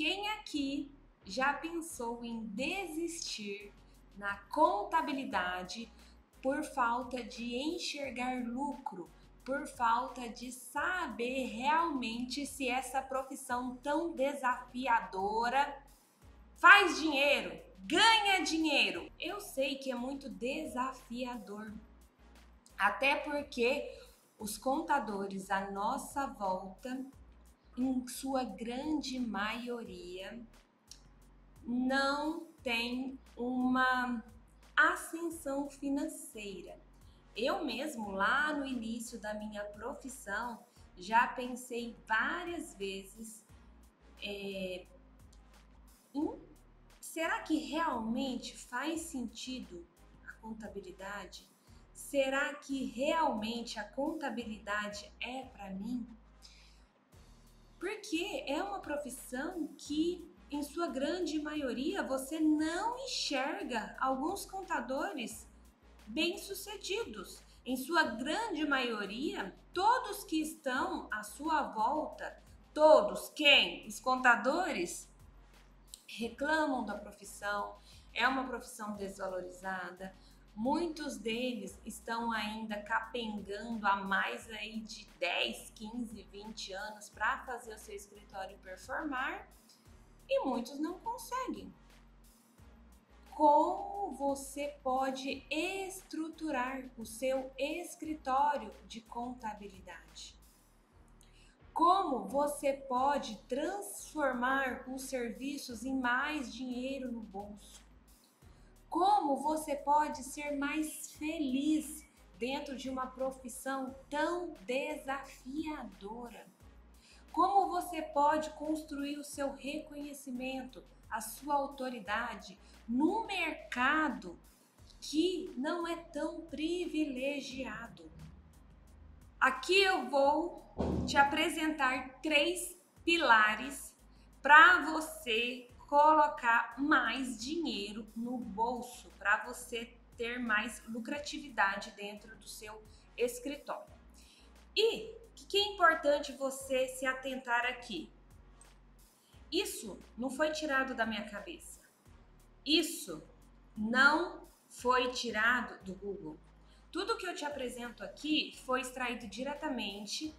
Quem aqui já pensou em desistir na contabilidade por falta de enxergar lucro, por falta de saber realmente se essa profissão tão desafiadora faz dinheiro, ganha dinheiro? Eu sei que é muito desafiador. Até porque os contadores à nossa volta, em sua grande maioria, não tem uma ascensão financeira. Eu mesmo, lá no início da minha profissão, já pensei várias vezes é, em será que realmente faz sentido a contabilidade? Será que realmente a contabilidade é para mim? Porque é uma profissão que em sua grande maioria, você não enxerga alguns contadores bem-sucedidos. Em sua grande maioria, todos que estão à sua volta, todos quem? Os contadores reclamam da profissão, é uma profissão desvalorizada. Muitos deles estão ainda capengando há mais aí de 10, 15, 20 anos para fazer o seu escritório performar e muitos não conseguem. Como você pode estruturar o seu escritório de contabilidade? Como você pode transformar os serviços em mais dinheiro no bolso? Como você pode ser mais feliz dentro de uma profissão tão desafiadora? Como você pode construir o seu reconhecimento, a sua autoridade no mercado que não é tão privilegiado? Aqui eu vou te apresentar três pilares para você colocar mais dinheiro no bolso, para você ter mais lucratividade dentro do seu escritório. E o que é importante você se atentar aqui? Isso não foi tirado da minha cabeça. Isso não foi tirado do Google. Tudo que eu te apresento aqui foi extraído diretamente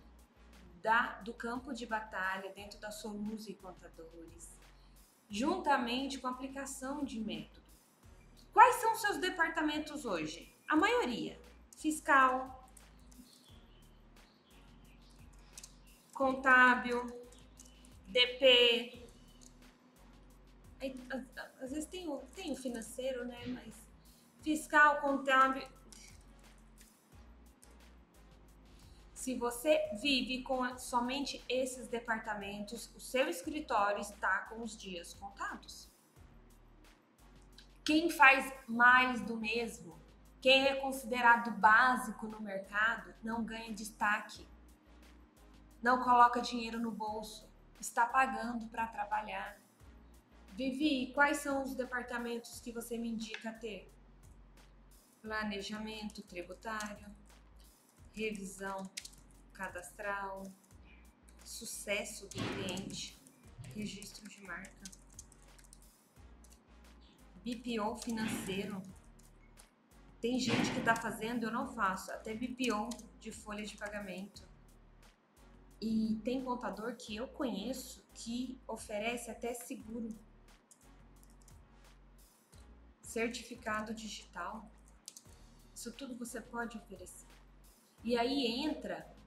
da, do campo de batalha dentro da Solus e Contadores, juntamente com a aplicação de método. Quais são seus departamentos hoje? A maioria: fiscal, contábil, DP. Às vezes tem o, tem o financeiro, né? Mas fiscal, contábil. Se você vive com somente esses departamentos, o seu escritório está com os dias contados. Quem faz mais do mesmo, quem é considerado básico no mercado, não ganha destaque não coloca dinheiro no bolso, está pagando para trabalhar. Vivi, quais são os departamentos que você me indica ter? Planejamento tributário, revisão cadastral, sucesso do cliente, registro de marca, BPO financeiro. Tem gente que está fazendo, eu não faço, até BPO de folha de pagamento. E tem contador que eu conheço que oferece até seguro. Certificado digital. Isso tudo você pode oferecer. E aí entra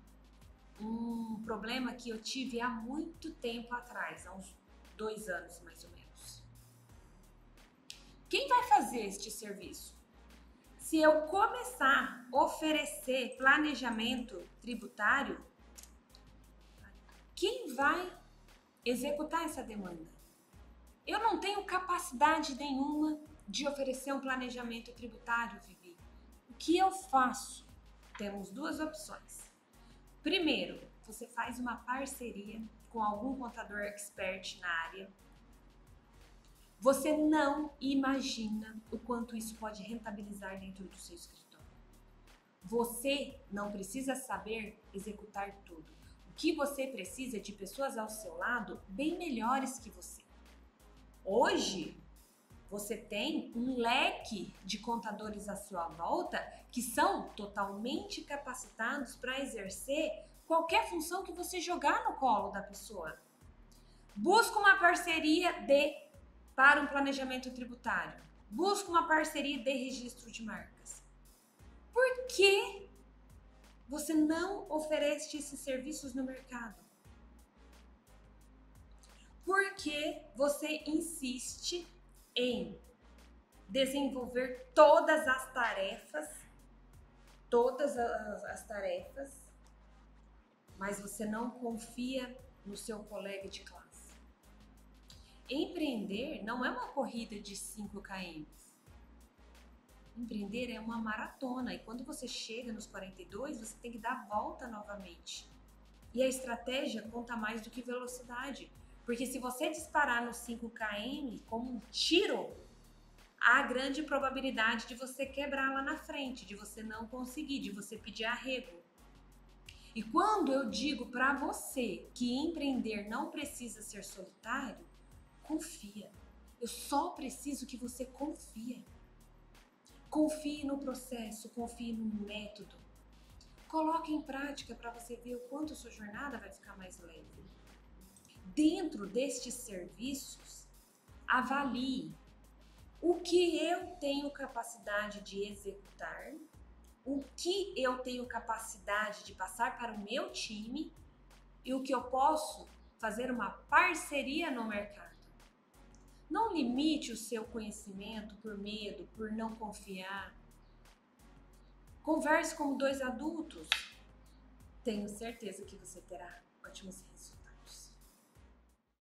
um problema que eu tive há muito tempo atrás, há uns dois anos mais ou menos. Quem vai fazer este serviço? Se eu começar a oferecer planejamento tributário, quem vai executar essa demanda? Eu não tenho capacidade nenhuma de oferecer um planejamento tributário, Vivi. O que eu faço? Temos duas opções. Primeiro, você faz uma parceria com algum contador expert na área. Você não imagina o quanto isso pode rentabilizar dentro do seu escritório. Você não precisa saber executar tudo que você precisa de pessoas ao seu lado bem melhores que você. Hoje, você tem um leque de contadores à sua volta que são totalmente capacitados para exercer qualquer função que você jogar no colo da pessoa. Busca uma parceria de para um planejamento tributário. Busca uma parceria de registro de marcas. Por que você não oferece esses serviços no mercado? Porque você insiste em desenvolver todas as tarefas, todas as, as tarefas, mas você não confia no seu colega de classe. Empreender não é uma corrida de 5 km. Empreender é uma maratona e quando você chega nos 42, você tem que dar a volta novamente. E a estratégia conta mais do que velocidade. Porque se você disparar nos 5 km como um tiro, há grande probabilidade de você quebrar lá na frente, de você não conseguir, de você pedir arrego. E quando eu digo para você que empreender não precisa ser solitário, confia. Eu só preciso que você confia. Confie no processo, confie no método. Coloque em prática para você ver o quanto sua jornada vai ficar mais leve. Dentro destes serviços, avalie o que eu tenho capacidade de executar, o que eu tenho capacidade de passar para o meu time e o que eu posso fazer uma parceria no mercado. Não limite o seu conhecimento por medo, por não confiar. Converse como dois adultos. Tenho certeza que você terá ótimos resultados.